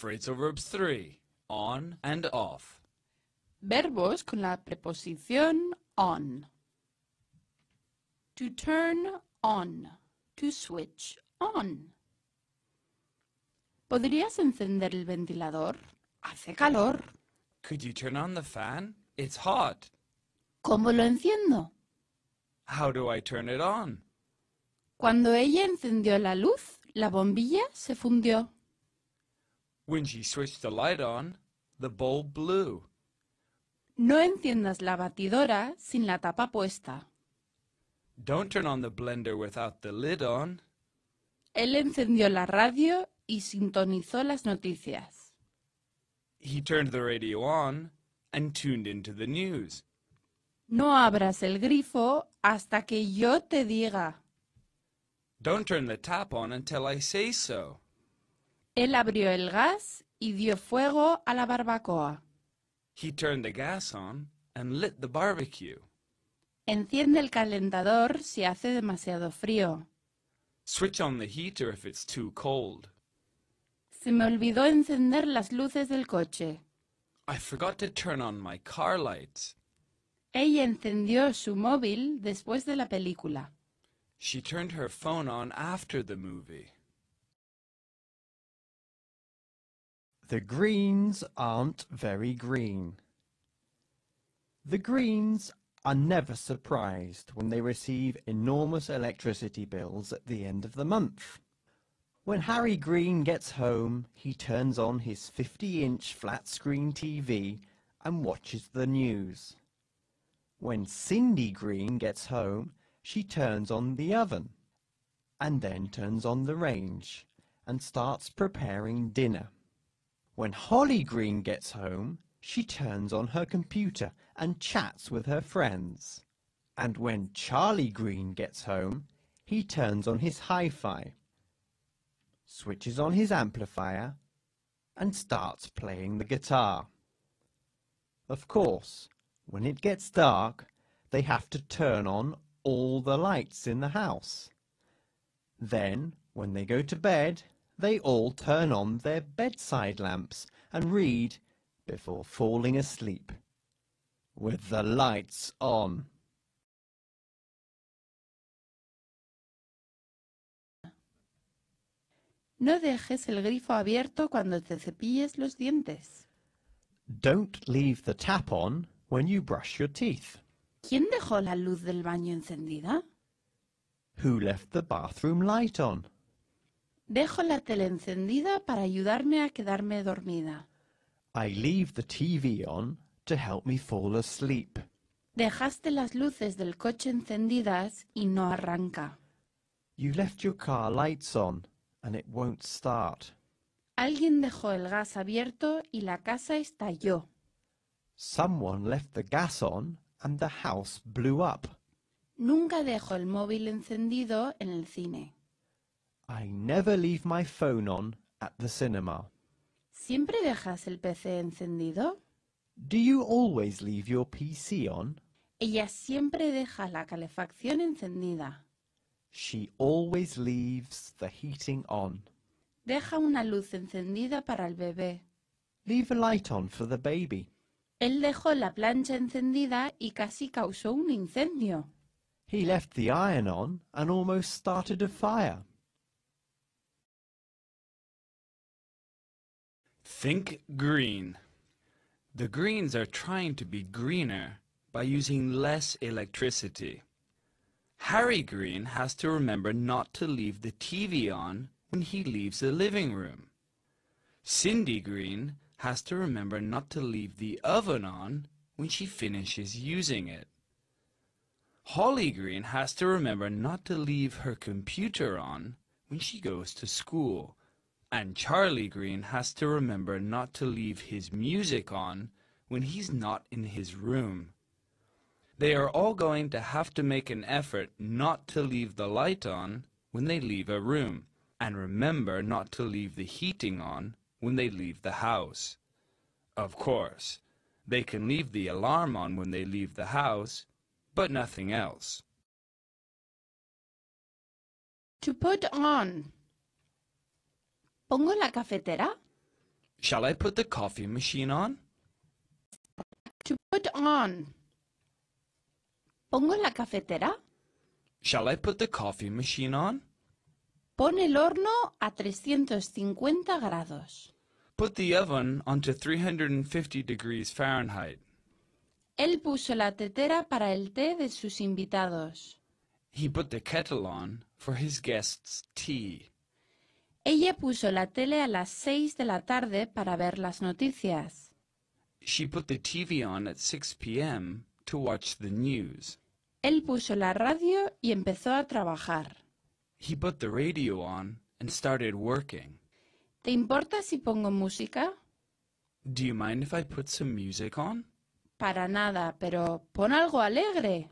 Phrasal verbs 3. On and off. Verbos con la preposición on. To turn on. To switch on. ¿Podrías encender el ventilador? Hace calor. Could you turn on the fan? It's hot. ¿Cómo lo enciendo? How do I turn it on? Cuando ella encendió la luz, la bombilla se fundió. When she switched the light on, the bulb blew. No enciendas la batidora sin la tapa puesta. Don't turn on the blender without the lid on. Él encendió la radio y sintonizó las noticias. He turned the radio on and tuned into the news. No abras el grifo hasta que yo te diga. Don't turn the tap on until I say so. Él abrió el gas y dio fuego a la barbacoa. He turned the gas on and lit the barbecue. Enciende el calentador si hace demasiado frío. Switch on the heater if it's too cold. Se me olvidó encender las luces del coche. I forgot to turn on my car lights. Ella encendió su móvil después de la película. She turned her phone on after the movie. The greens aren't very green. The greens are never surprised when they receive enormous electricity bills at the end of the month. When Harry Green gets home, he turns on his 50-inch flat-screen TV and watches the news. When Cindy Green gets home, she turns on the oven and then turns on the range and starts preparing dinner. When Holly Green gets home, she turns on her computer and chats with her friends. And when Charlie Green gets home, he turns on his hi-fi, switches on his amplifier, and starts playing the guitar. Of course, when it gets dark, they have to turn on all the lights in the house. Then, when they go to bed, they all turn on their bedside lamps and read before falling asleep with the lights on. No dejes el grifo abierto cuando te cepilles los dientes. Don't leave the tap on when you brush your teeth. ¿Quién dejó la luz del baño encendida? Who left the bathroom light on? Dejo la tele encendida para ayudarme a quedarme dormida. I leave the TV on to help me fall asleep. Dejaste las luces del coche encendidas y no arranca. You left your car lights on and it won't start. Alguien dejó el gas abierto y la casa estalló. Someone left the gas on and the house blew up. Nunca dejo el móvil encendido en el cine. I never leave my phone on at the cinema. ¿Siempre dejas el PC encendido? Do you always leave your PC on? Ella siempre deja la calefacción encendida. She always leaves the heating on. Deja una luz encendida para el bebé. Leave a light on for the baby. Él dejó la plancha encendida y casi causó un incendio. He left the iron on and almost started a fire. Think green. The greens are trying to be greener by using less electricity. Harry Green has to remember not to leave the TV on when he leaves the living room. Cindy Green has to remember not to leave the oven on when she finishes using it. Holly Green has to remember not to leave her computer on when she goes to school. And Charlie Green has to remember not to leave his music on when he's not in his room. They are all going to have to make an effort not to leave the light on when they leave a room, and remember not to leave the heating on when they leave the house. Of course, they can leave the alarm on when they leave the house, but nothing else. To put on. ¿Pongo la cafetera? Shall I put the coffee machine on? To put on. ¿Pongo la cafetera? Shall I put the coffee machine on? Pon el horno a 350 grados. Put the oven onto 350 degrees Fahrenheit. Él puso la tetera para el té de sus invitados. He put the kettle on for his guests' tea. Ella puso la tele a las 6 de la tarde para ver las noticias. She put the TV on at 6 p.m. to watch the news. Él puso la radio y empezó a trabajar. He put the radio on and started working. ¿Te importa si pongo música? Do you mind if I put some music on? Para nada, pero pon algo alegre.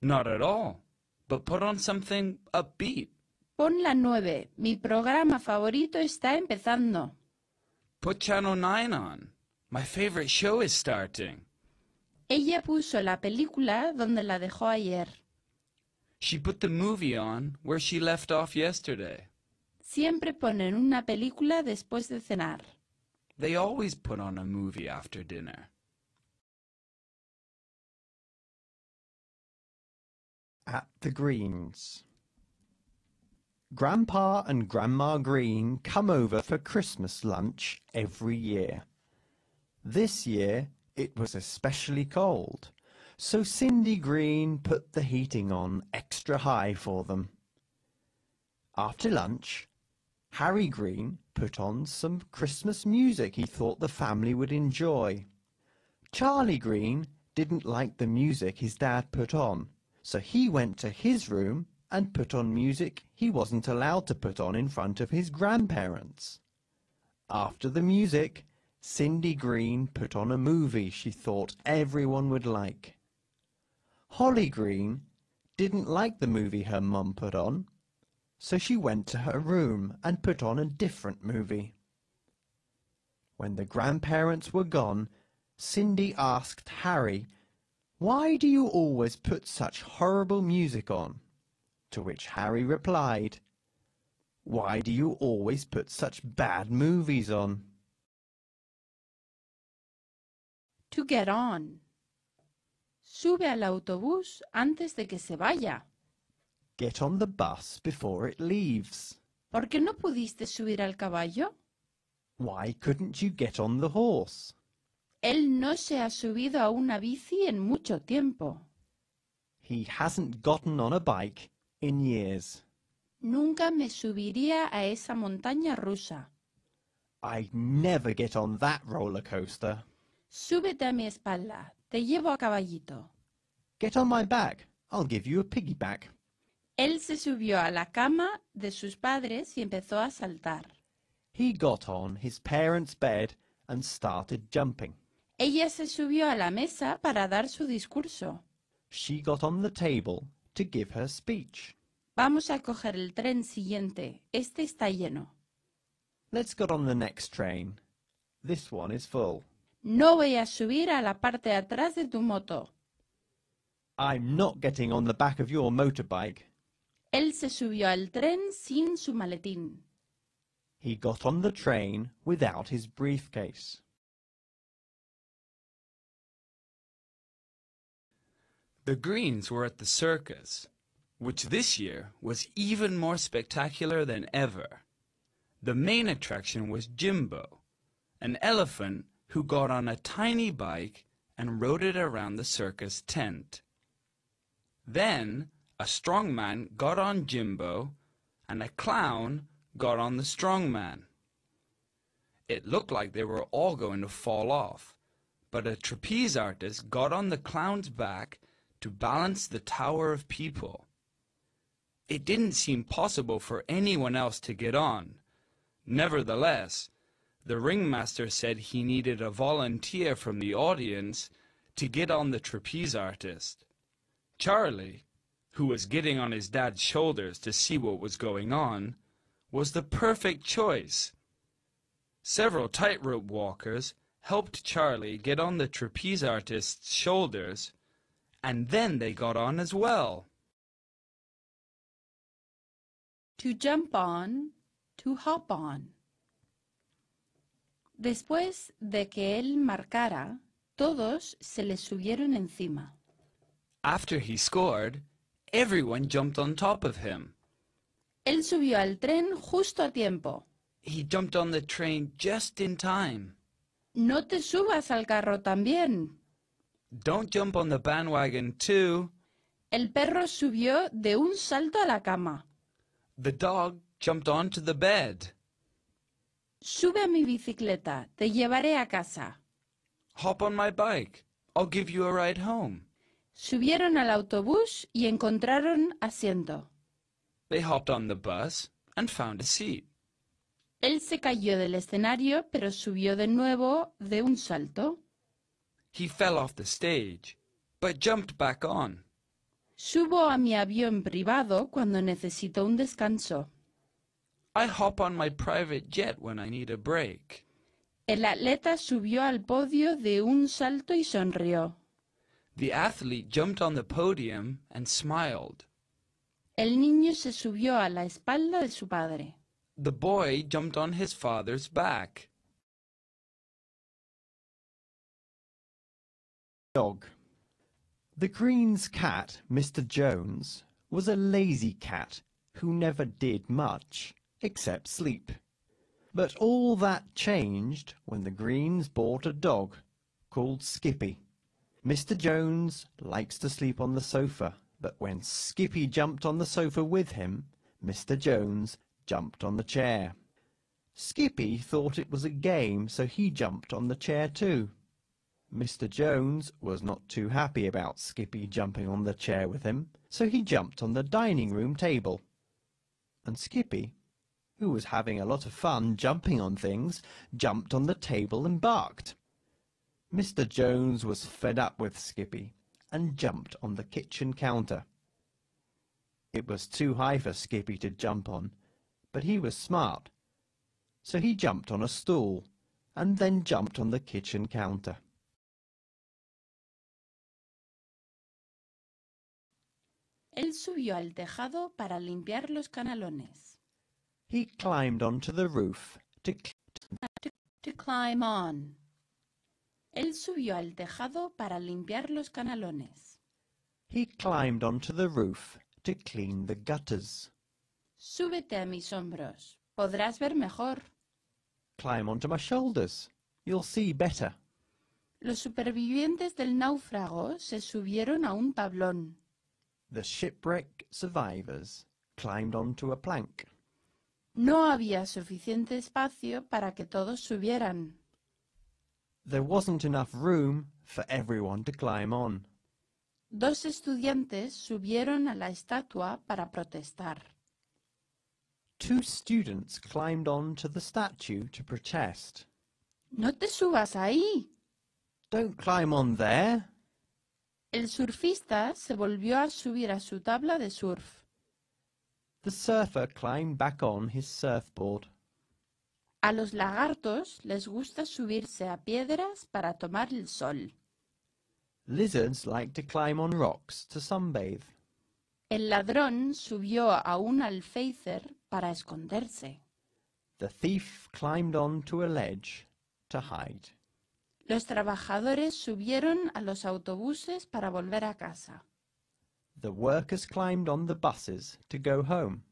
Not at all. But put on something upbeat. Pon la 9. Mi programa favorito está empezando. Put Channel 9 on. My favorite show is starting. Ella puso la película donde la dejó ayer. She put the movie on where she left off yesterday. Siempre ponen una película después de cenar. They always put on a movie after dinner. At the Greens. Grandpa and Grandma Green come over for Christmas lunch every year. This year it was especially cold, so Cindy Green put the heating on extra high for them. After lunch, Harry Green put on some Christmas music he thought the family would enjoy. Charlie Green didn't like the music his dad put on, so he went to his room and put on music he wasn't allowed to put on in front of his grandparents. After the music, Cindy Green put on a movie she thought everyone would like. Holly Green didn't like the movie her mum put on, so she went to her room and put on a different movie. When the grandparents were gone, Cindy asked Harry, Why do you always put such horrible music on? To which Harry replied, Why do you always put such bad movies on? To get on. Sube al autobús antes de que se vaya. Get on the bus before it leaves. ¿Por qué no pudiste subir al caballo? Why couldn't you get on the horse? Él no se ha subido a una bici en mucho tiempo. He hasn't gotten on a bike in years. Nunca me subiría a esa montaña rusa. I'd never get on that roller coaster. Súbete a mi espalda. Te llevo a caballito. Get on my back. I'll give you a piggyback. Él se subió a la cama de sus padres y empezó a saltar. He got on his parents' bed and started jumping. Ella se subió a la mesa para dar su discurso. She got on the table to give her speech. Vamos a coger el tren siguiente. Este está lleno. Let's get on the next train. This one is full. No voy a subir a la parte de atrás de tu moto. I'm not getting on the back of your motorbike. Él se subió al tren sin su maletín. He got on the train without his briefcase. The Greens were at the circus, which this year was even more spectacular than ever. The main attraction was Jimbo, an elephant who got on a tiny bike and rode it around the circus tent. Then a strong man got on Jimbo, and a clown got on the strong man. It looked like they were all going to fall off, but a trapeze artist got on the clown's back to balance the tower of people. It didn't seem possible for anyone else to get on. Nevertheless, the ringmaster said he needed a volunteer from the audience to get on the trapeze artist. Charlie, who was getting on his dad's shoulders to see what was going on, was the perfect choice. Several tightrope walkers helped Charlie get on the trapeze artist's shoulders, and then they got on as well. To jump on, to hop on. Después de que él marcara, todos se le subieron encima. After he scored, everyone jumped on top of him. Él subió al tren justo a tiempo. He jumped on the train just in time. No te subas al carro también. Don't jump on the bandwagon too. El perro subió de un salto a la cama. The dog jumped onto the bed. Sube a mi bicicleta, te llevaré a casa. Hop on my bike. I'll give you a ride home. Subieron al autobús y encontraron asiento. They hopped on the bus and found a seat. Él se cayó del escenario, pero subió de nuevo de un salto. He fell off the stage, but jumped back on. Subo a mi avión privado cuando necesito un descanso. I hop on my private jet when I need a break. El atleta subió al podio de un salto y sonrió. The athlete jumped on the podium and smiled. El niño se subió a la espalda de su padre. The boy jumped on his father's back. Dog. The Green's cat, Mr. Jones, was a lazy cat who never did much except sleep. But all that changed when the Greens bought a dog called Skippy. Mr. Jones likes to sleep on the sofa, but when Skippy jumped on the sofa with him, Mr. Jones jumped on the chair. Skippy thought it was a game, so he jumped on the chair too. Mr. Jones was not too happy about Skippy jumping on the chair with him, so he jumped on the dining room table. And Skippy, who was having a lot of fun jumping on things, jumped on the table and barked. Mr. Jones was fed up with Skippy and jumped on the kitchen counter. It was too high for Skippy to jump on, but he was smart, so he jumped on a stool and then jumped on the kitchen counter. Él subió al tejado para limpiar los canalones. He climbed onto the roof to cl- To climb on. Él subió al tejado para limpiar los canalones. he climbed onto the roof to clean the gutters. Súbete a mis hombros. Podrás ver mejor. Climb onto my shoulders. You'll see better. Los supervivientes del náufrago se subieron a un tablón. The shipwreck survivors climbed onto a plank. No había suficiente espacio para que todos subieran. There wasn't enough room for everyone to climb on. Dos estudiantes subieron a la estatua para protestar. Two students climbed onto the statue to protest. No te subas ahí. Don't climb on there. El surfista se volvió a subir a su tabla de surf. The surfer climbed back on his surfboard. A los lagartos les gusta subirse a piedras para tomar el sol. Lizards like to climb on rocks to sunbathe. El ladrón subió a un alféizar para esconderse. The thief climbed onto a ledge to hide. Los trabajadores subieron a los autobuses para volver a casa. The workers climbed on the buses to go home.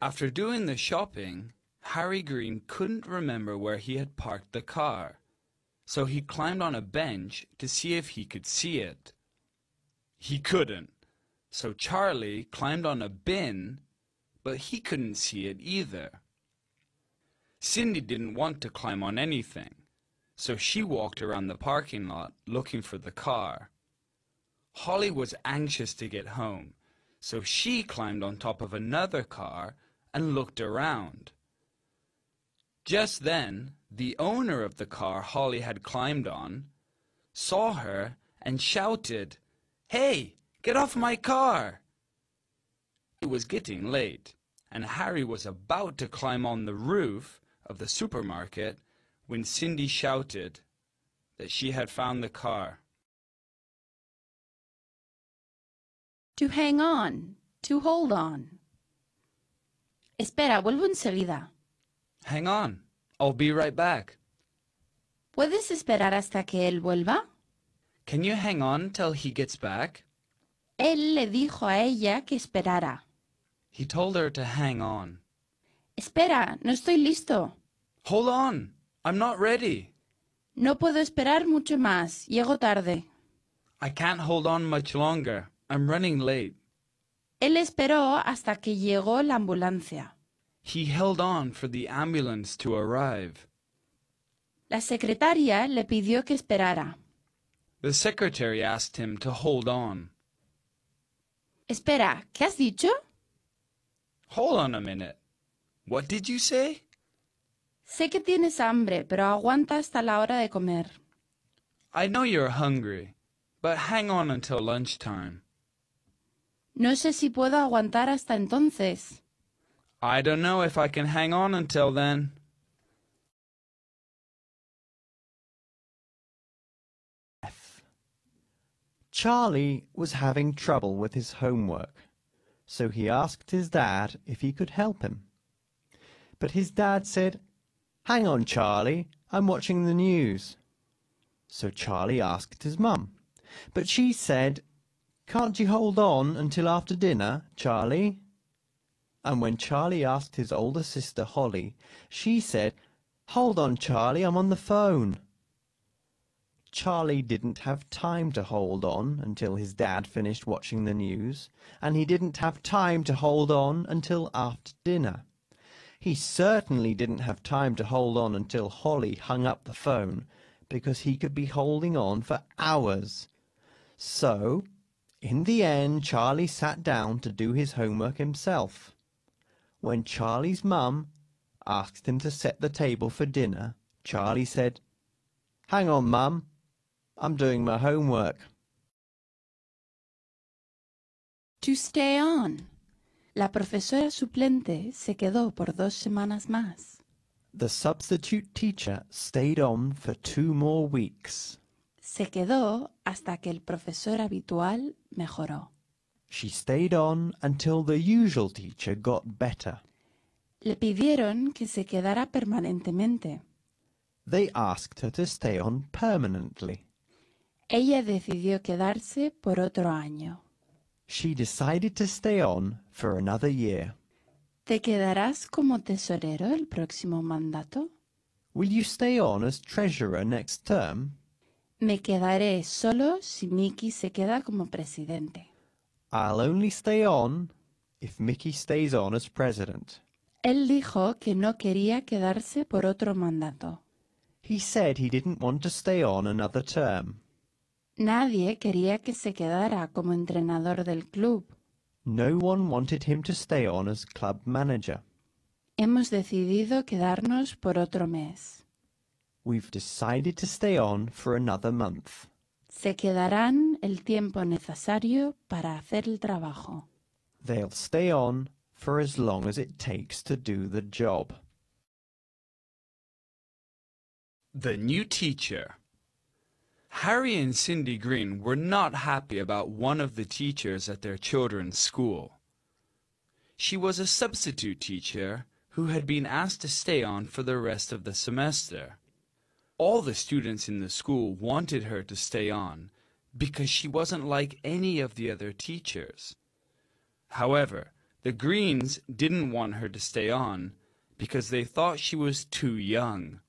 After doing the shopping, Harry Green couldn't remember where he had parked the car, so he climbed on a bench to see if he could see it. He couldn't, so Charlie climbed on a bin, but he couldn't see it either. Cindy didn't want to climb on anything, so she walked around the parking lot looking for the car. Holly was anxious to get home, so she climbed on top of another car and looked around. Just then, the owner of the car Holly had climbed on saw her and shouted, Hey, get off my car! It was getting late, and Harry was about to climb on the roof of the supermarket when Cindy shouted that she had found the car. To hang on, to hold on. Espera, vuelvo enseguida. Hang on. I'll be right back. ¿Puedes esperar hasta que él vuelva? Can you hang on till he gets back? Él le dijo a ella que esperara. He told her to hang on. Espera, no estoy listo. Hold on. I'm not ready. No puedo esperar mucho más. Llego tarde. I can't hold on much longer. I'm running late. Él esperó hasta que llegó la ambulancia. He held on for the ambulance to arrive. La secretaria le pidió que esperara. The secretary asked him to hold on. Espera, ¿qué has dicho? Hold on a minute. What did you say? Sé que tienes hambre, pero aguanta hasta la hora de comer. I know you're hungry, but hang on until lunchtime. No sé si puedo aguantar hasta entonces. I don't know if I can hang on until then. Charlie was having trouble with his homework, so he asked his dad if he could help him. But his dad said, Hang on, Charlie, I'm watching the news. So Charlie asked his mum, but she said, Can't you hold on until after dinner, Charlie? And when Charlie asked his older sister Holly, she said, Hold on, Charlie, I'm on the phone. Charlie didn't have time to hold on until his dad finished watching the news, and he didn't have time to hold on until after dinner. He certainly didn't have time to hold on until Holly hung up the phone, because he could be holding on for hours. So, in the end, Charlie sat down to do his homework himself. When Charlie's mum asked him to set the table for dinner, Charlie said, Hang on, mum. I'm doing my homework. To stay on. La profesora suplente se quedó por dos semanas más. The substitute teacher stayed on for two more weeks. Se quedó hasta que el profesor habitual mejoró. She stayed on until the usual teacher got better. Le pidieron que se quedara permanentemente. They asked her to stay on permanently. Ella decidió quedarse por otro año. She decided to stay on for another year. ¿Te quedarás como tesorero el próximo mandato? Will you stay on as treasurer next term? Me quedaré solo si Mickey se queda como presidente. I'll only stay on if Mickey stays on as president. Él dijo que no quería quedarse por otro mandato. He said he didn't want to stay on another term. Nadie quería que se quedara como entrenador del club. No one wanted him to stay on as club manager. Hemos decidido quedarnos por otro mes. We've decided to stay on for another month. Se quedarán el tiempo necesario para hacer el trabajo. They'll stay on for as long as it takes to do the job. The new teacher. Harry and Cindy Green were not happy about one of the teachers at their children's school. She was a substitute teacher who had been asked to stay on for the rest of the semester. All the students in the school wanted her to stay on because she wasn't like any of the other teachers. However, the Greens didn't want her to stay on because they thought she was too young.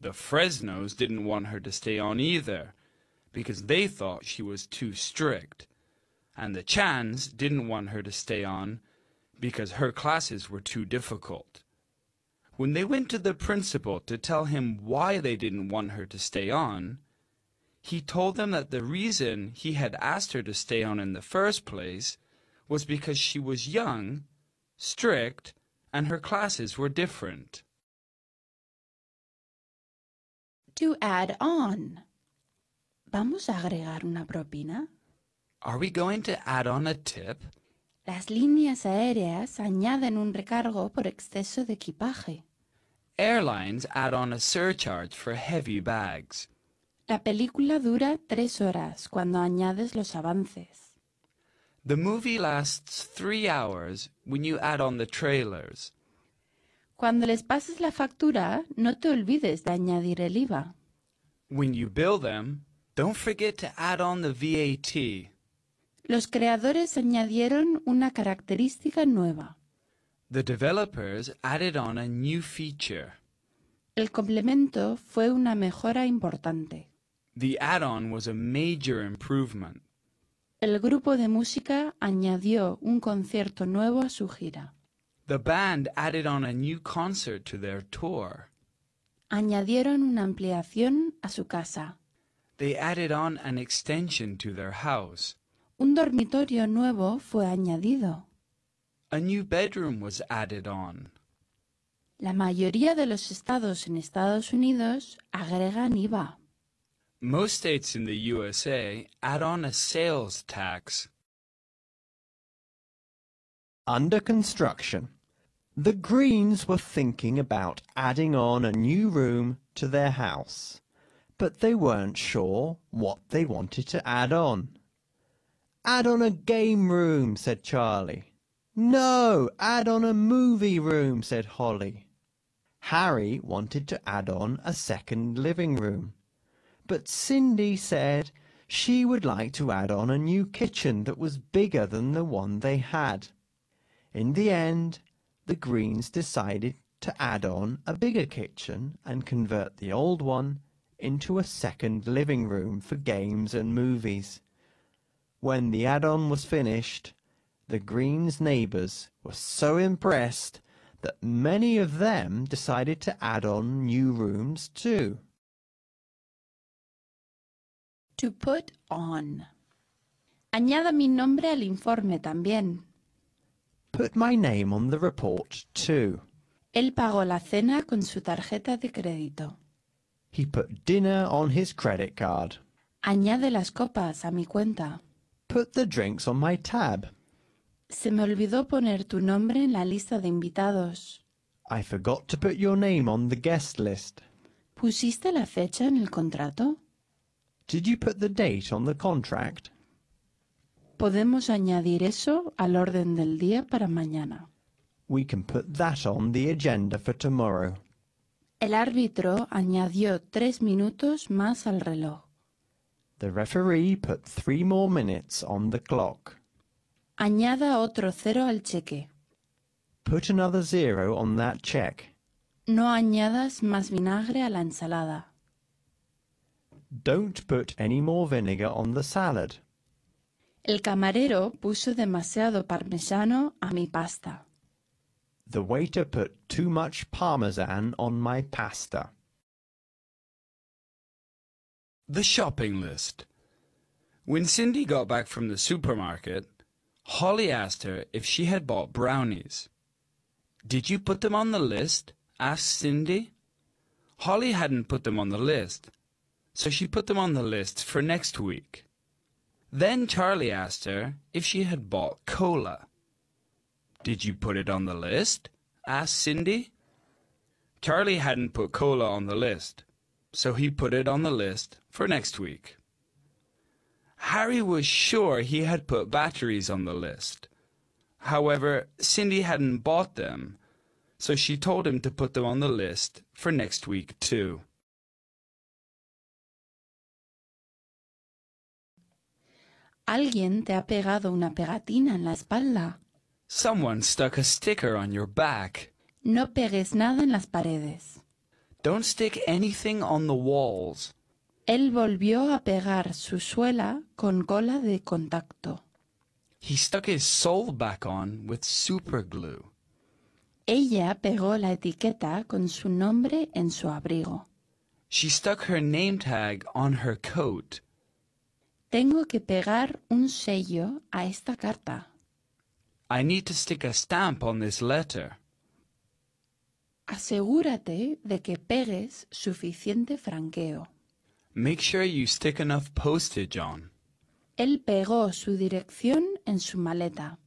The Fresnos didn't want her to stay on either, because they thought she was too strict. And the Chans didn't want her to stay on, because her classes were too difficult. When they went to the principal to tell him why they didn't want her to stay on, he told them that the reason he had asked her to stay on in the first place was because she was young, strict, and her classes were different. To add on. ¿Vamos a agregar una propina? Are we going to add on a tip? Las líneas aéreas añaden un recargo por exceso de equipaje. Airlines add on a surcharge for heavy bags. La película dura tres horas cuando añades los avances. The movie lasts three hours when you add on the trailers. Cuando les pases la factura, no te olvides de añadir el IVA. When you bill them, don't forget to add on the VAT. Los creadores añadieron una característica nueva. The developers added on a new feature. El complemento fue una mejora importante. The add-on was a major improvement. El grupo de música añadió un concierto nuevo a su gira. The band added on a new concert to their tour. Añadieron una ampliación a su casa. They added on an extension to their house. Un dormitorio nuevo fue añadido. A new bedroom was added on. La mayoría de los estados en Estados Unidos agregan IVA. Most states in the USA add on a sales tax. Under construction. The Greens were thinking about adding on a new room to their house, but they weren't sure what they wanted to add on. Add on a game room, said Charlie. No, add on a movie room, said Holly. Harry wanted to add on a second living room, but Cindy said she would like to add on a new kitchen that was bigger than the one they had. In the end, the Greens decided to add on a bigger kitchen and convert the old one into a second living room for games and movies. When the add-on was finished, the Greens' neighbours were so impressed that many of them decided to add on new rooms too. To put on. Añada mi nombre al informe también. Put my name on the report too. Él pagó la cena con su tarjeta de crédito. He put dinner on his credit card. Añade las copas a mi cuenta. Put the drinks on my tab. Se me olvidó poner tu nombre en la lista de invitados. I forgot to put your name on the guest list. ¿Pusiste la fecha en el contrato? Did you put the date on the contract? Podemos añadir eso al orden del día para mañana. We can put that on the agenda for tomorrow. El árbitro añadió tres minutos más al reloj. The referee put three more minutes on the clock. Añada otro cero al cheque. Put another zero on that check. No añadas más vinagre a la ensalada. Don't put any more vinegar on the salad. El camarero puso demasiado parmesano a mi pasta. The waiter put too much parmesan on my pasta. The shopping list. When Cindy got back from the supermarket, Holly asked her if she had bought brownies. Did you put them on the list? asked Cindy. Holly hadn't put them on the list, so she put them on the list for next week. Then Charlie asked her if she had bought cola. Did you put it on the list? asked Cindy. Charlie hadn't put cola on the list, so he put it on the list for next week. Harry was sure he had put batteries on the list. However, Cindy hadn't bought them, so she told him to put them on the list for next week too. Alguien te ha pegado una pegatina en la espalda. Someone stuck a sticker on your back. No pegues nada en las paredes. Don't stick anything on the walls. Él volvió a pegar su suela con cola de contacto. He stuck his sole back on with super glue. Ella pegó la etiqueta con su nombre en su abrigo. She stuck her name tag on her coat. Tengo que pegar un sello a esta carta. I need to stick a stamp on this letter. Asegúrate de que pegues suficiente franqueo. Make sure you stick enough postage on. Él pegó su dirección en su maleta.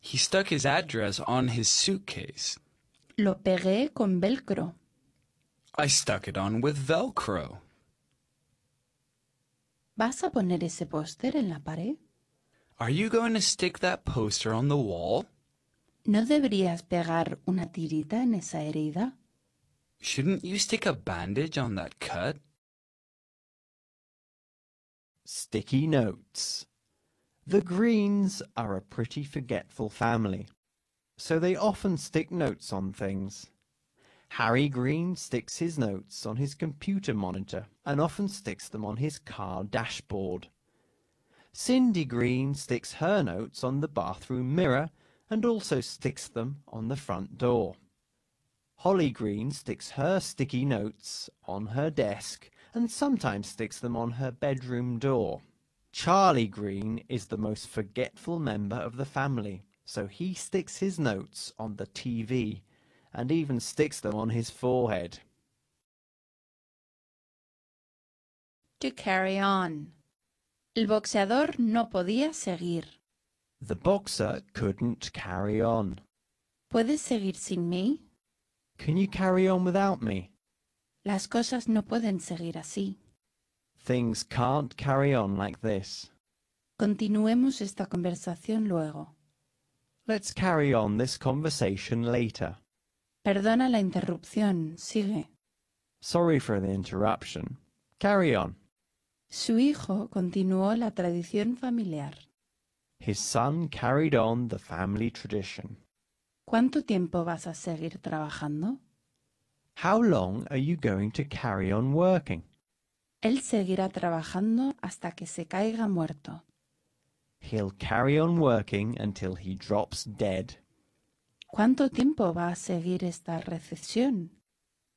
He stuck his address on his suitcase. Lo pegué con velcro. I stuck it on with Velcro. ¿Vas a poner ese póster en la pared? Are you going to stick that poster on the wall? ¿No deberías pegar una tirita en esa herida? Shouldn't you stick a bandage on that cut? Sticky notes. The Greens are a pretty forgetful family, so they often stick notes on things. Harry Green sticks his notes on his computer monitor and often sticks them on his car dashboard. Cindy Green sticks her notes on the bathroom mirror and also sticks them on the front door. Holly Green sticks her sticky notes on her desk and sometimes sticks them on her bedroom door. Charlie Green is the most forgetful member of the family, so he sticks his notes on the TV and even sticks them on his forehead. To carry on. El boxeador no podía seguir. The boxer couldn't carry on. ¿Puedes seguir sin mí? Can you carry on without me? Las cosas no pueden seguir así. Things can't carry on like this. Continuemos esta conversación luego. Let's carry on this conversation later. Perdona la interrupción. Sigue. Sorry for the interruption. Carry on. Su hijo continuó la tradición familiar. His son carried on the family tradition. ¿Cuánto tiempo vas a seguir trabajando? How long are you going to carry on working? Él seguirá trabajando hasta que se caiga muerto. He'll carry on working until he drops dead. ¿Cuánto tiempo va a seguir esta recesión?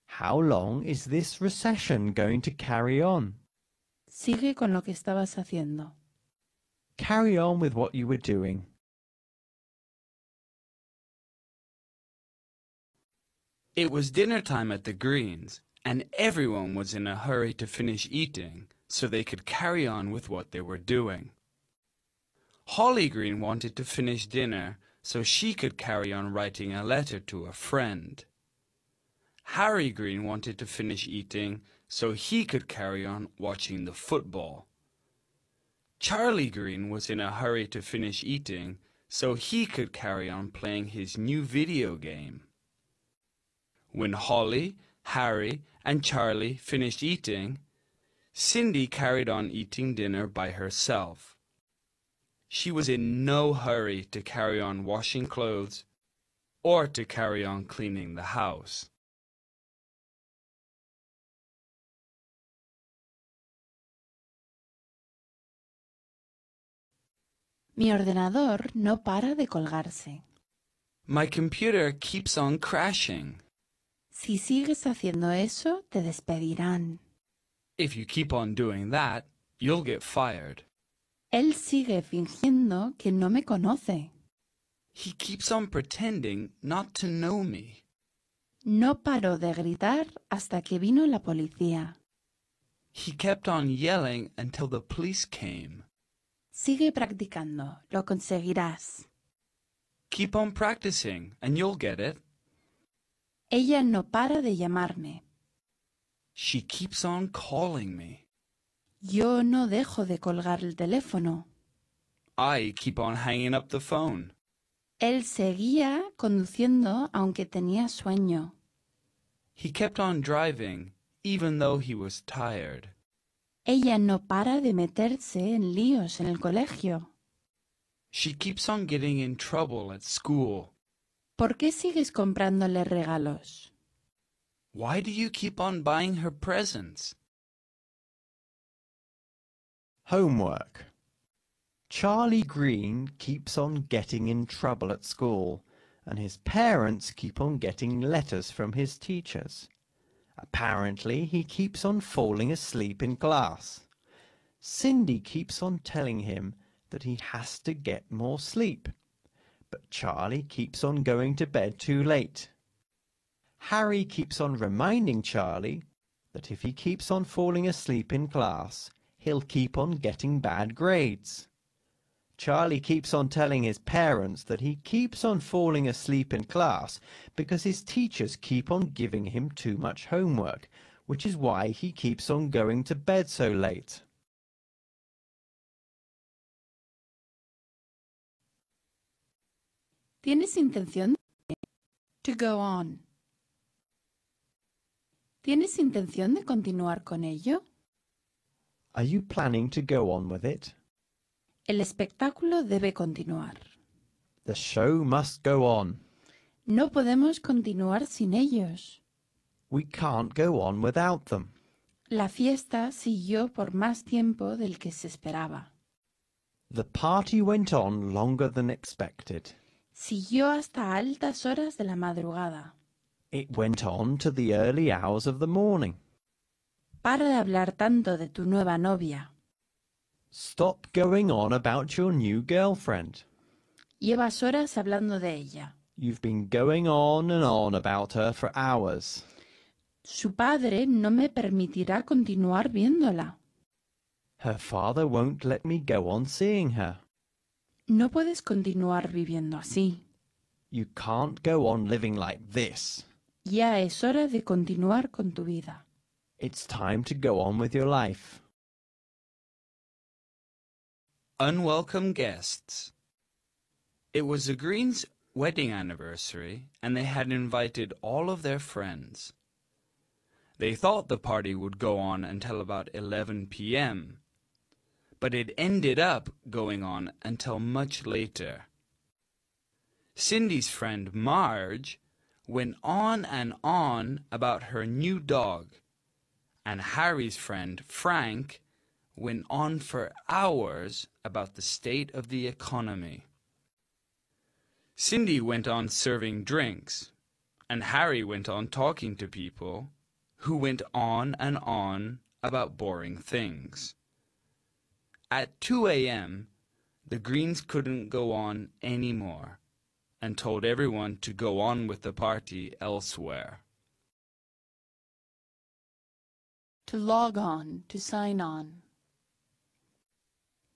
How long is this recession going to carry on? Sigue con lo que estabas haciendo. Carry on with what you were doing. It was dinner time at the Greens, and everyone was in a hurry to finish eating so they could carry on with what they were doing. Holly Green wanted to finish dinner so she could carry on writing a letter to a friend. Harry Green wanted to finish eating so he could carry on watching the football. Charlie Green was in a hurry to finish eating so he could carry on playing his new video game. When Holly, Harry, and Charlie finished eating, Cindy carried on eating dinner by herself. She was in no hurry to carry on washing clothes or to carry on cleaning the house. Mi ordenador no para de colgarse. My computer keeps on crashing. Si sigues haciendo eso, te despedirán. If you keep on doing that, you'll get fired. Él sigue fingiendo que no me conoce. He keeps on pretending not to know me. No paró de gritar hasta que vino la policía. He kept on yelling until the police came. Sigue practicando, lo conseguirás. Keep on practicing and you'll get it. Ella no para de llamarme. She keeps on calling me. Yo no dejo de colgar el teléfono. I keep on hanging up the phone. Él seguía conduciendo aunque tenía sueño. He kept on driving even though he was tired. Ella no para de meterse en líos en el colegio. She keeps on getting in trouble at school. ¿Por qué sigues comprándole regalos? Why do you keep on buying her presents? Homework. Charlie Green keeps on getting in trouble at school, and his parents keep on getting letters from his teachers. Apparently, he keeps on falling asleep in class. Cindy keeps on telling him that he has to get more sleep, but Charlie keeps on going to bed too late. Harry keeps on reminding Charlie that if he keeps on falling asleep in class, he'll keep on getting bad grades. Charlie keeps on telling his parents that he keeps on falling asleep in class because his teachers keep on giving him too much homework, which is why he keeps on going to bed so late. ¿Tienes intención. To go on. ¿Tienes intención de continuar con ello? Are you planning to go on with it? El espectáculo debe continuar. The show must go on. No podemos continuar sin ellos. We can't go on without them. La fiesta siguió por más tiempo del que se esperaba. The party went on longer than expected. Siguió hasta altas horas de la madrugada. It went on to the early hours of the morning. Para de hablar tanto de tu nueva novia. Stop going on about your new girlfriend. Llevas horas hablando de ella. You've been going on and on about her for hours. Su padre no me permitirá continuar viéndola. Her father won't let me go on seeing her. No puedes continuar viviendo así. You can't go on living like this. Ya es hora de continuar con tu vida. It's time to go on with your life. Unwelcome guests. It was the Greens' wedding anniversary, and they had invited all of their friends. They thought the party would go on until about 11 p.m., but it ended up going on until much later. Cindy's friend Marge went on and on about her new dog, and Harry's friend Frank went on for hours about the state of the economy. Cindy went on serving drinks, and Harry went on talking to people who went on and on about boring things. At 2 a.m., the Greens couldn't go on any more and told everyone to go on with the party elsewhere. To log on, to sign on.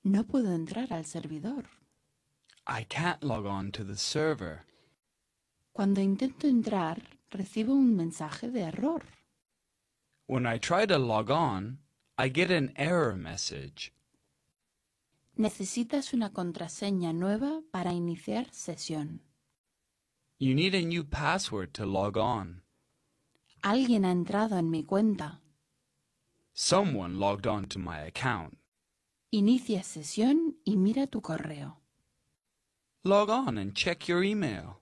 No puedo entrar al servidor. I can't log on to the server. Cuando intento entrar, recibo un mensaje de error. When I try to log on, I get an error message. Necesitas una contraseña nueva para iniciar sesión. You need a new password to log on. Alguien ha entrado en mi cuenta. Someone logged on to my account. Inicia sesión y mira tu correo. Log on and check your email.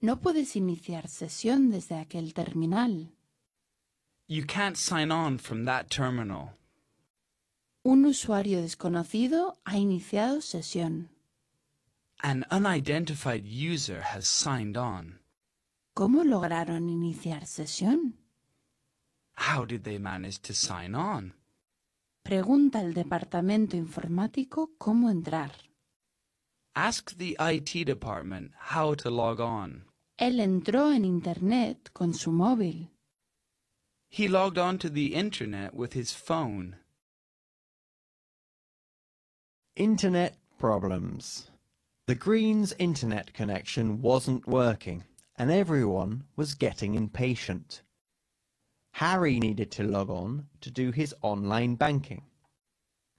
No puedes iniciar sesión desde aquel terminal. You can't sign on from that terminal. Un usuario desconocido ha iniciado sesión. An unidentified user has signed on. ¿Cómo lograron iniciar sesión? How did they manage to sign on? Pregunta al departamento informático cómo entrar. Ask the IT department how to log on. Él entró en Internet con su móvil. He logged on to the internet with his phone. Internet problems. The Greens' internet connection wasn't working, and everyone was getting impatient. Harry needed to log on to do his online banking.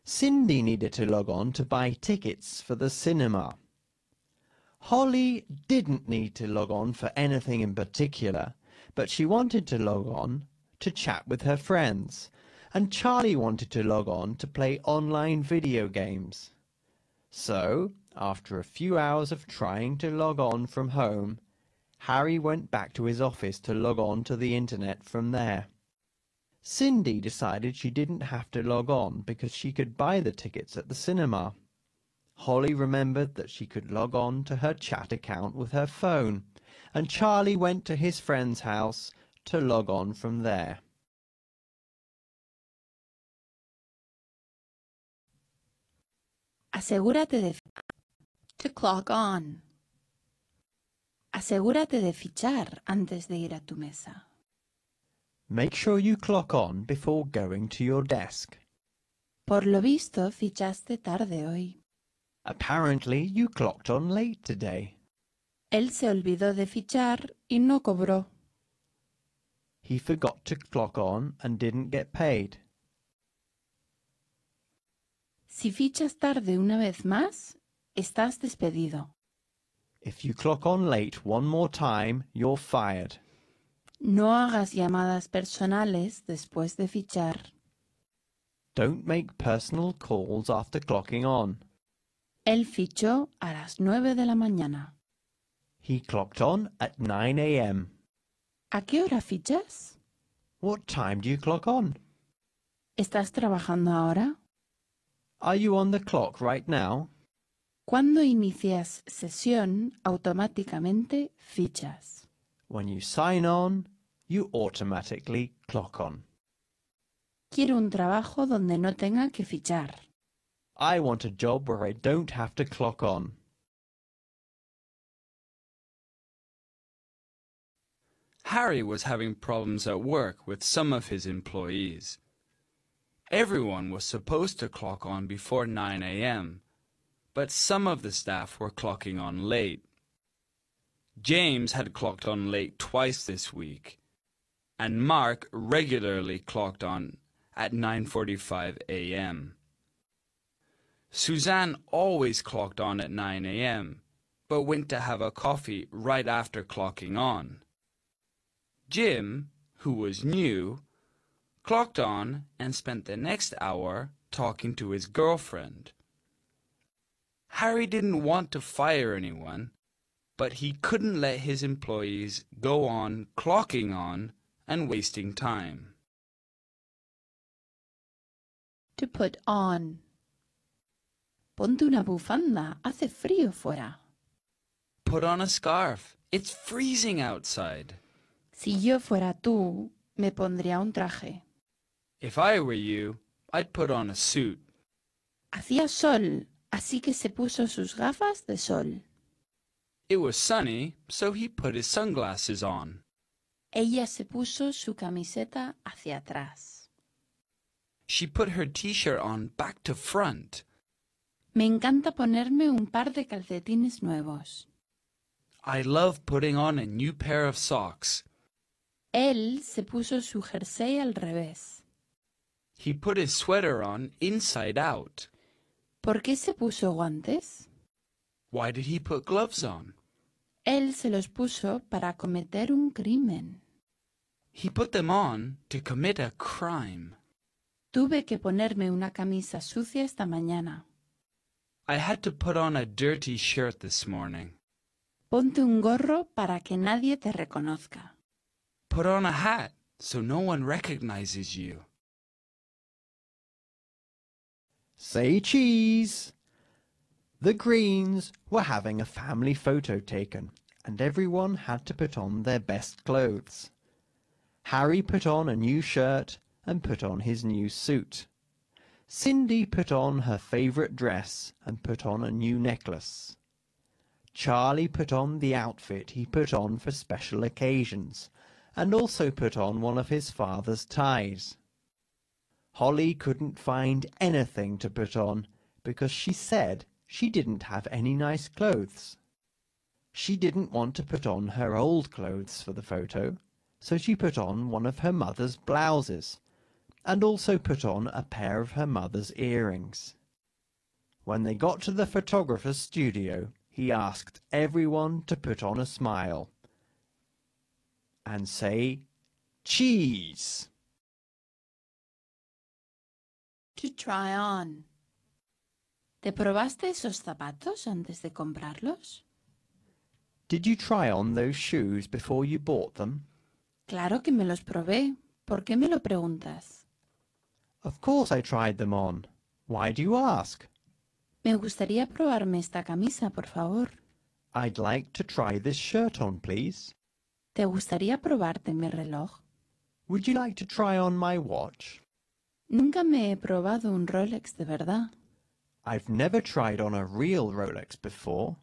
Cindy needed to log on to buy tickets for the cinema. Holly didn't need to log on for anything in particular, but she wanted to log on to chat with her friends, and Charlie wanted to log on to play online video games. So, after a few hours of trying to log on from home, Harry went back to his office to log on to the internet from there. Cindy decided she didn't have to log on because she could buy the tickets at the cinema. Holly remembered that she could log on to her chat account with her phone, and Charlie went to his friend's house to log on from there. Asegúrate de to clock on. Asegúrate de fichar antes de ir a tu mesa. Make sure you clock on before going to your desk. Por lo visto, fichaste tarde hoy. Apparently you clocked on late today. Él se olvidó de fichar y no cobró. He forgot to clock on and didn't get paid. Si fichas tarde una vez más, estás despedido. If you clock on late one more time, you're fired. No hagas llamadas personales después de fichar. Don't make personal calls after clocking on. Él fichó a las nueve de la mañana. He clocked on at 9 a.m. ¿A qué hora fichas? What time do you clock on? ¿Estás trabajando ahora? Are you on the clock right now? Cuando inicias sesión, automáticamente fichas. When you sign on, you automatically clock on. Quiero un trabajo donde no tenga que fichar. I want a job where I don't have to clock on. Harry was having problems at work with some of his employees. Everyone was supposed to clock on before 9 a.m., but some of the staff were clocking on late. James had clocked on late twice this week, and Mark regularly clocked on at 9.45 a.m. Suzanne always clocked on at 9 a.m., but went to have a coffee right after clocking on. Jim, who was new, clocked on and spent the next hour talking to his girlfriend. Harry didn't want to fire anyone, but he couldn't let his employees go on clocking on and wasting time. To put on. Ponte una bufanda, hace frío fuera. Put on a scarf. It's freezing outside. Si yo fuera tú, me pondría un traje. If I were you, I'd put on a suit. Hacía sol, así que se puso sus gafas de sol. It was sunny, so he put his sunglasses on. Ella se puso su camiseta hacia atrás. She put her t-shirt on back to front. Me encanta ponerme un par de calcetines nuevos. I love putting on a new pair of socks. Él se puso su jersey al revés. He put his sweater on inside out. ¿Por qué se puso guantes? Why did he put gloves on? Él se los puso para cometer un crimen. He put them on to commit a crime. Tuve que ponerme una camisa sucia esta mañana. I had to put on a dirty shirt this morning. Ponte un gorro para que nadie te reconozca. Put on a hat so no one recognizes you. Say cheese! The Greens were having a family photo taken, and everyone had to put on their best clothes. Harry put on a new shirt and put on his new suit. Cindy put on her favourite dress and put on a new necklace. Charlie put on the outfit he put on for special occasions, and also put on one of his father's ties. Holly couldn't find anything to put on because she said she didn't have any nice clothes. She didn't want to put on her old clothes for the photo, so she put on one of her mother's blouses, and also put on a pair of her mother's earrings. When they got to the photographer's studio, he asked everyone to put on a smile and say cheese. To try on. ¿Te probaste esos zapatos antes de comprarlos? Did you try on those shoes before you bought them? Claro que me los probé. ¿Por qué me lo preguntas? Of course I tried them on. Why do you ask? Me gustaría probarme esta camisa, por favor. I'd like to try this shirt on, please. ¿Te gustaría probarte mi reloj? Would you like to try on my watch? Nunca me he probado un Rolex de verdad. I've never tried on a real Rolex before.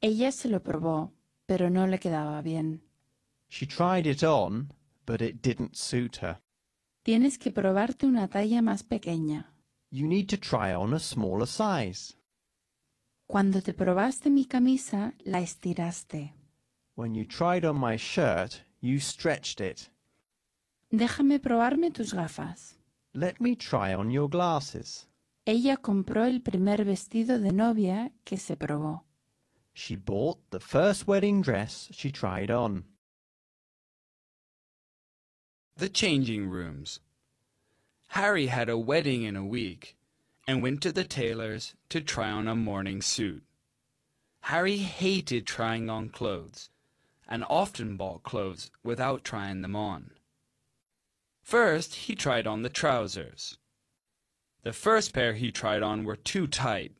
Ella se lo probó, pero no le quedaba bien. She tried it on, but it didn't suit her. Tienes que probarte una talla más pequeña. You need to try on a smaller size. Cuando te probaste mi camisa, la estiraste. When you tried on my shirt, you stretched it. Déjame probarme tus gafas. Let me try on your glasses. Ella compró el primer vestido de novia que se probó. She bought the first wedding dress she tried on. The changing rooms. Harry had a wedding in a week and went to the tailor's to try on a morning suit. Harry hated trying on clothes and often bought clothes without trying them on. First, he tried on the trousers. The first pair he tried on were too tight,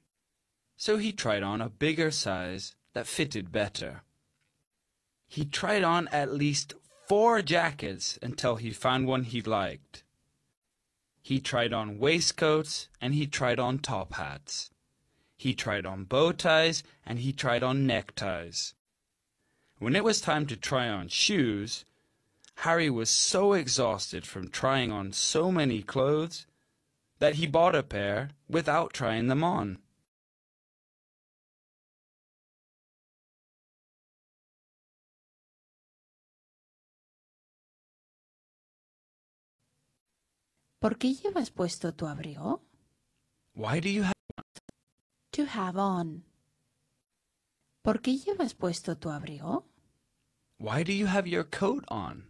so he tried on a bigger size that fitted better. He tried on at least four jackets until he found one he liked. He tried on waistcoats and he tried on top hats. He tried on bow ties and he tried on neckties. When it was time to try on shoes, Harry was so exhausted from trying on so many clothes that he bought a pair without trying them on. ¿Por qué llevas puesto tu abrigo? Why do you have To have on. ¿Por qué llevas puesto tu abrigo? Why do you have your coat on?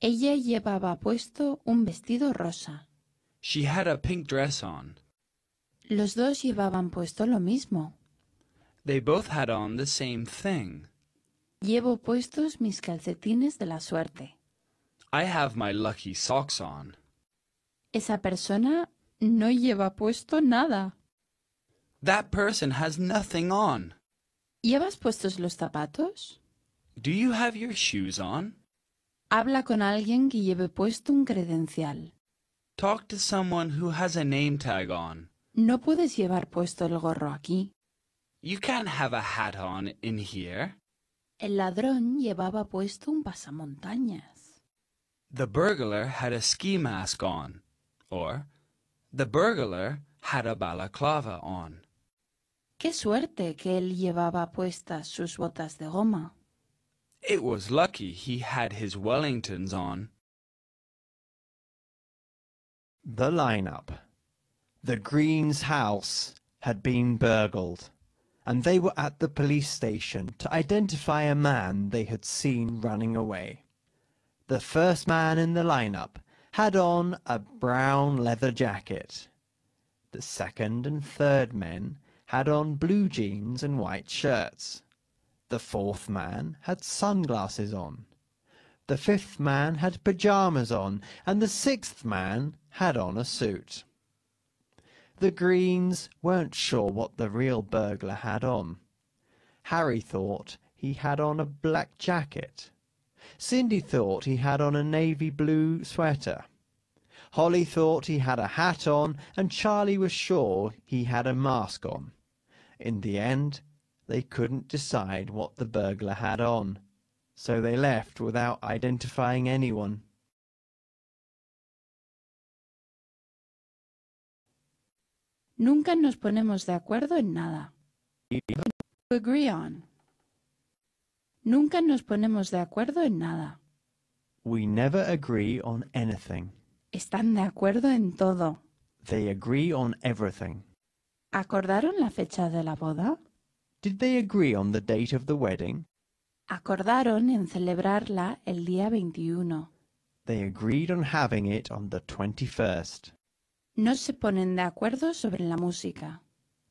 Ella llevaba puesto un vestido rosa. She had a pink dress on. Los dos llevaban puesto lo mismo. They both had on the same thing. Llevo puestos mis calcetines de la suerte. I have my lucky socks on. Esa persona no lleva puesto nada. That person has nothing on. ¿Llevas puestos los zapatos? Do you have your shoes on? Habla con alguien que lleve puesto un credencial. Talk to someone who has a name tag on. No puedes llevar puesto el gorro aquí. You can't have a hat on in here. El ladrón llevaba puesto un pasamontañas. The burglar had a ski mask on. Or, the burglar had a balaclava on. Qué suerte que él llevaba puestas sus botas de goma. It was lucky he had his Wellingtons on. The lineup. The Greens' house had been burgled, and they were at the police station to identify a man they had seen running away. The first man in the lineup had on a brown leather jacket. The second and third men had on blue jeans and white shirts. The fourth man had sunglasses on. The fifth man had pyjamas on, and the sixth man had on a suit. The Greens weren't sure what the real burglar had on. Harry thought he had on a black jacket. Cindy thought he had on a navy blue sweater. Holly thought he had a hat on, and Charlie was sure he had a mask on. In the end, they couldn't decide what the burglar had on, so they left without identifying anyone. Nunca nos ponemos de acuerdo en nada. To agree on. Nunca nos ponemos de acuerdo en nada. We never agree on anything. Están de acuerdo en todo. They agree on everything. ¿Acordaron la fecha de la boda? Did they agree on the date of the wedding? Acordaron en celebrarla el día 21. They agreed on having it on the 21st. No se ponen de acuerdo sobre la música.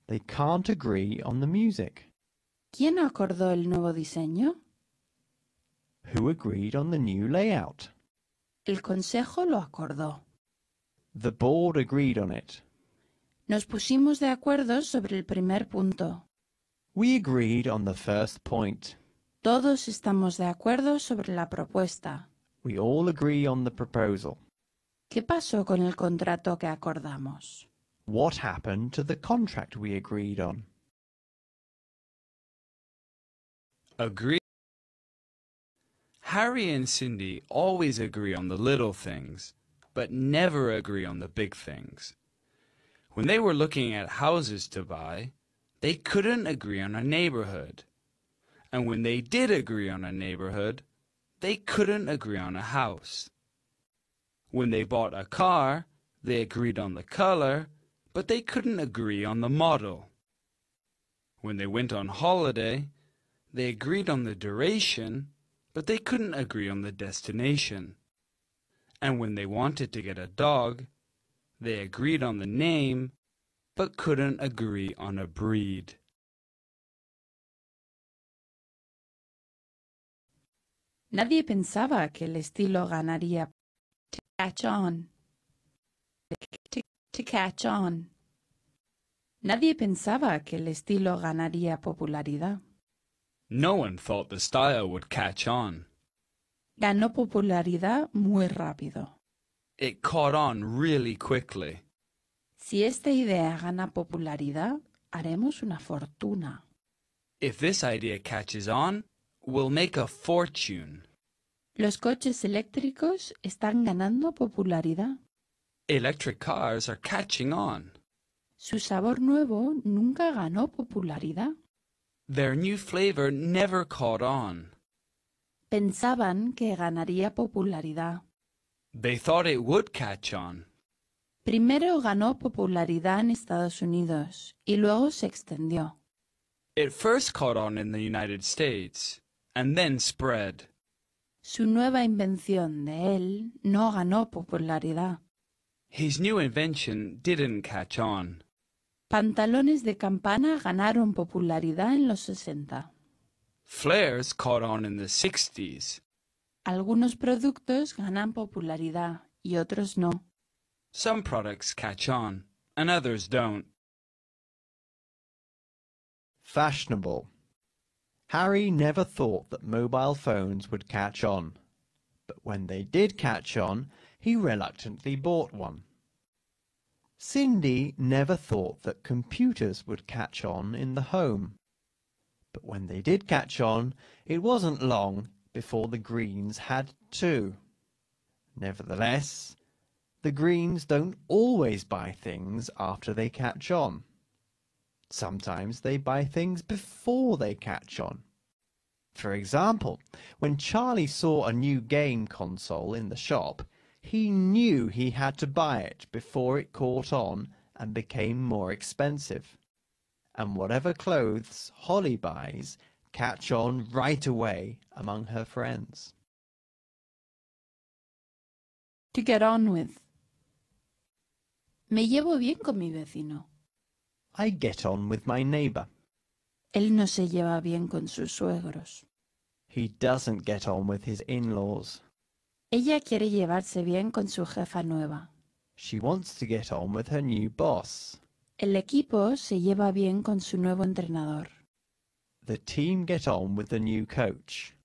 They can't agree on the music. ¿Quién acordó el nuevo diseño? Who agreed on the new layout? El consejo lo acordó. The board agreed on it. Nos pusimos de acuerdo sobre el primer punto. We agreed on the first point. Todos estamos de acuerdo sobre la propuesta. We all agree on the proposal. ¿Qué pasó con el contrato que acordamos? What happened to the contract we agreed on? Agree. Harry and Cindy always agree on the little things, but never agree on the big things. When they were looking at houses to buy, they couldn't agree on a neighborhood. And when they did agree on a neighborhood, they couldn't agree on a house. When they bought a car, they agreed on the color, but they couldn't agree on the model. When they went on holiday, They agreed on the duration, but they couldn't agree on the destination. And when they wanted to get a dog, they agreed on the name, but couldn't agree on a breed. Nadie pensaba que el estilo ganaría. To catch on. To, to catch on. Nadie pensaba que el estilo ganaría popularidad. No one thought the style would catch on. Ganó popularidad muy rápido. It caught on really quickly. Si esta idea gana popularidad, haremos una fortuna. If this idea catches on, we'll make a fortune. Los coches eléctricos están ganando popularidad. Electric cars are catching on. Su sabor nuevo nunca ganó popularidad. Their new flavor never caught on. Pensaban que ganaría popularidad. They thought it would catch on. Primero ganó popularidad en Estados Unidos y luego se extendió. It first caught on in the United States and then spread. Su nueva invención de él no ganó popularidad. His new invention didn't catch on. Pantalones de campana ganaron popularidad en los 60. Flares caught on in the 60s. Algunos productos ganan popularidad y otros no. Some products catch on and others don't. Fashionable. Harry never thought that mobile phones would catch on, but when they did catch on, he reluctantly bought one. Cindy never thought that computers would catch on in the home, but when they did catch on, it wasn't long before the Greens had two. Nevertheless, the Greens don't always buy things after they catch on. Sometimes they buy things before they catch on. For example, when Charlie saw a new game console in the shop, he knew he had to buy it before it caught on and became more expensive. And whatever clothes Holly buys catch on right away among her friends. To get on with. Me llevo bien con mi vecino. I get on with my neighbour. Él no se lleva bien con sus suegros. He doesn't get on with his in-laws. Ella quiere llevarse bien con su jefa nueva. She wants to get on with her new boss. El equipo se lleva bien con su nuevo entrenador. The team get on with the new coach.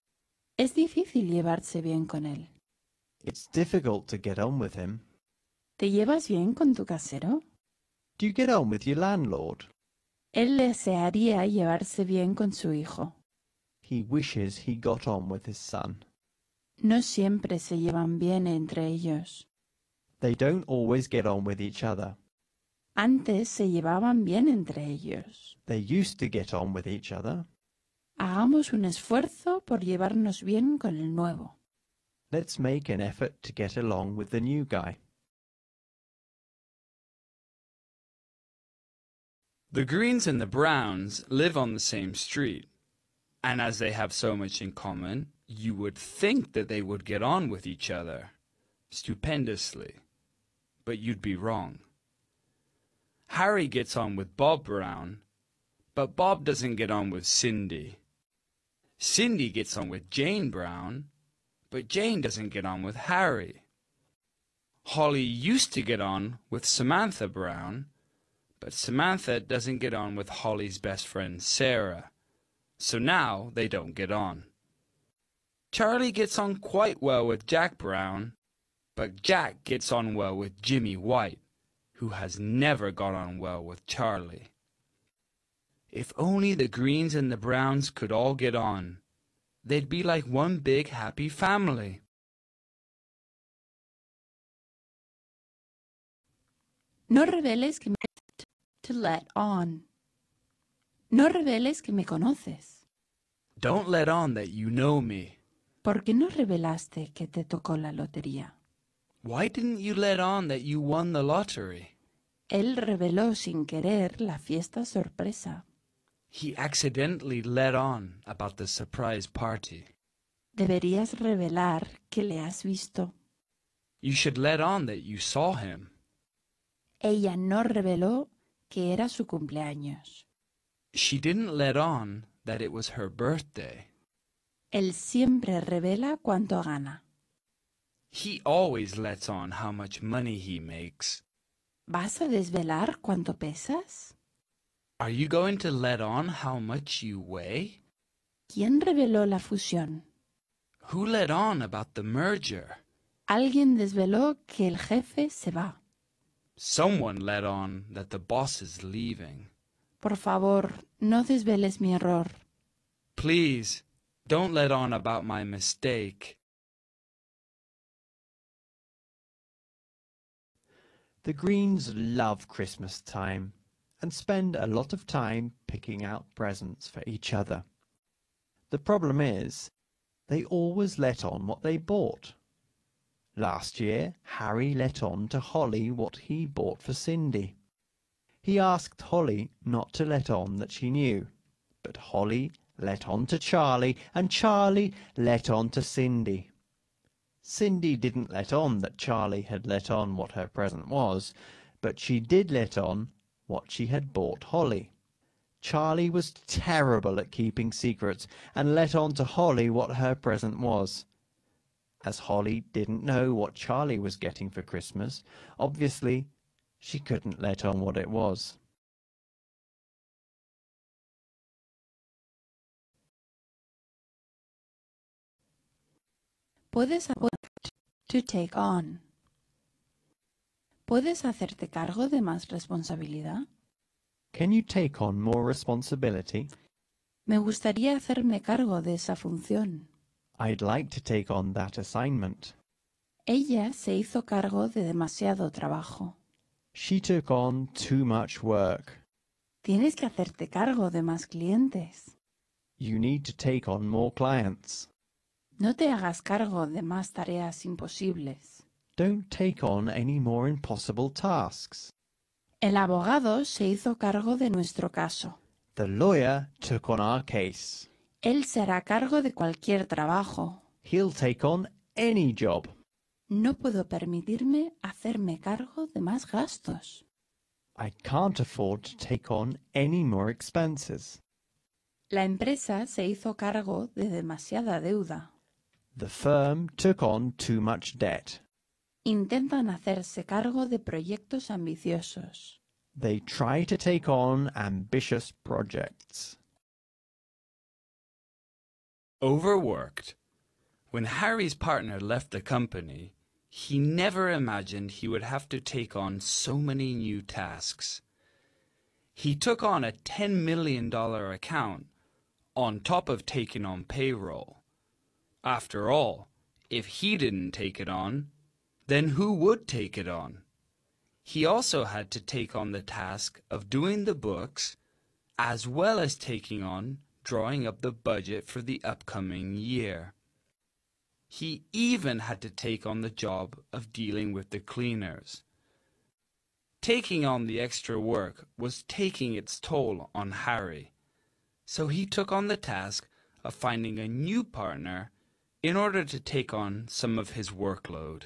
Es difícil llevarse bien con él. It's difficult to get on with him. ¿Te llevas bien con tu casero? Do you get on with your landlord? Él desearía llevarse bien con su hijo. He wishes he got on with his son. No siempre se llevan bien entre ellos. They don't always get on with each other. Antes se llevaban bien entre ellos. They used to get on with each other. Hagamos un esfuerzo por llevarnos bien con el nuevo. Let's make an effort to get along with the new guy. The Greens and the Browns live on the same street, and as they have so much in common, you would think that they would get on with each other stupendously, but you'd be wrong. Harry gets on with Bob Brown, but Bob doesn't get on with Cindy. Cindy gets on with Jane Brown, but Jane doesn't get on with Harry. Holly used to get on with Samantha Brown, but Samantha doesn't get on with Holly's best friend Sarah, so now they don't get on. Charlie gets on quite well with Jack Brown, but Jack gets on well with Jimmy White, who has never got on well with Charlie. If only the Greens and the Browns could all get on, they'd be like one big happy family. No reveles que. To let on. No reveles que me conoces. Don't let on that you know me. ¿Por qué no revelaste que te tocó la lotería? Why didn't you let on that you won the lottery? Él reveló sin querer la fiesta sorpresa. He accidentally let on about the surprise party. Deberías revelar que le has visto. You should let on that you saw him. Ella no reveló que era su cumpleaños. She didn't let on that it was her birthday. Él siempre revela cuánto gana. He always lets on how much money he makes. ¿Vas a desvelar cuánto pesas? Are you going to let on how much you weigh? ¿Quién reveló la fusión? Who let on about the merger? Alguien desveló que el jefe se va. Someone let on that the boss is leaving. Por favor, no desveles mi error. Please, don't let on about my mistake. The Greens love Christmas time and spend a lot of time picking out presents for each other. The problem is, they always let on what they bought. Last year, Harry let on to Holly what he bought for Cindy. He asked Holly not to let on that she knew, but Holly let on to Charlie, and Charlie let on to Cindy. Cindy didn't let on that Charlie had let on what her present was, but she did let on what she had bought Holly. Charlie was terrible at keeping secrets, and let on to Holly what her present was. As Holly didn't know what Charlie was getting for Christmas, obviously she couldn't let on what it was. Puedes to take on. ¿Puedes hacerte cargo de más responsabilidad? Can you take on more responsibility? Me gustaría hacerme cargo de esa función. I'd like to take on that assignment. Ella se hizo cargo de demasiado trabajo. She took on too much work. Tienes que hacerte cargo de más clientes. You need to take on more clients. No te hagas cargo de más tareas imposibles. Don't take on any more impossible tasks. El abogado se hizo cargo de nuestro caso. The lawyer took on our case. Él se hará cargo de cualquier trabajo. He'll take on any job. No puedo permitirme hacerme cargo de más gastos. I can't afford to take on any more expenses. La empresa se hizo cargo de demasiada deuda. The firm took on too much debt. Intentan hacerse cargo de proyectos ambiciosos. They try to take on ambitious projects. Overworked. When Harry's partner left the company, he never imagined he would have to take on so many new tasks. He took on a $10 million account on top of taking on payroll. After all, if he didn't take it on, then who would take it on? He also had to take on the task of doing the books, as well as taking on drawing up the budget for the upcoming year. He even had to take on the job of dealing with the cleaners. Taking on the extra work was taking its toll on Harry, so he took on the task of finding a new partner in order to take on some of his workload.